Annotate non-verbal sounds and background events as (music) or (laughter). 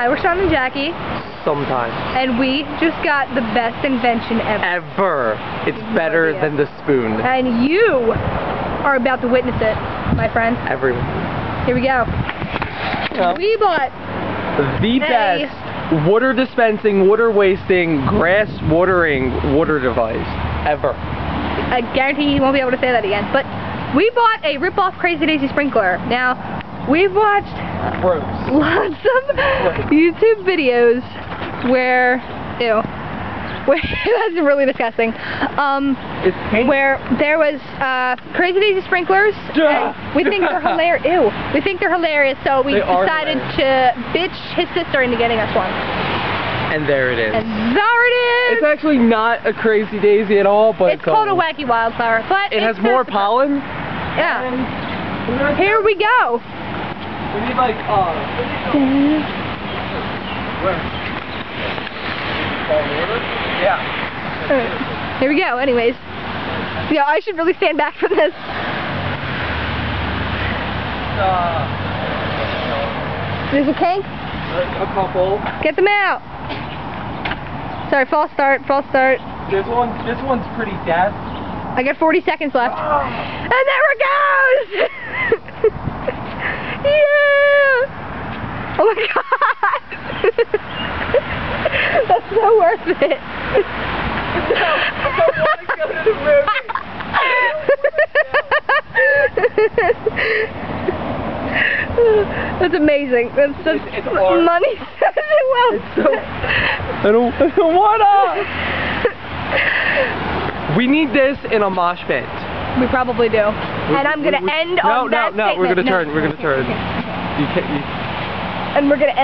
Hi, we're Sean and Jaki, Sometimes. and we just got the best invention ever. Ever. It's No better idea. than the spoon. And you are about to witness it, my friend. Everyone. Here we go. Well, We bought the best water dispensing, water wasting, grass watering water device ever. I guarantee you won't be able to say that again. But we bought a rip-off Crazy Daisy sprinkler. Now, we've watched Gross. lots of YouTube videos where, ew, where, (laughs) that's really disgusting. Um, It's where there was uh, Crazy Daisy sprinklers. We think they're (laughs) hilarious. Ew. We think they're hilarious, so we They decided to bitch his sister into getting us one. And there it is. And there it It's actually not a crazy daisy at all, but It's called a um, wacky wildflower, but It has more pollen. Yeah. Here we go. We need like uh. Where? Yeah. Here we go. Anyways, yeah, I should really stand back from this. Uh, There's a cake. a couple. Get them out. Sorry, false start. False start. This one, this one's pretty deaf. I got 40 seconds left. Ah. And there it goes! (laughs) yeah! Oh my god! That's so worth it. That's amazing. That's just It's- it's money says (laughs) it well. It's so- I don't, I don't wanna. We need this in a mosh pit. we probably do. and I'm gonna We- we- end no, on that No, no, no. we're gonna No. turn. We're gonna turn. You can't. You, And we're gonna end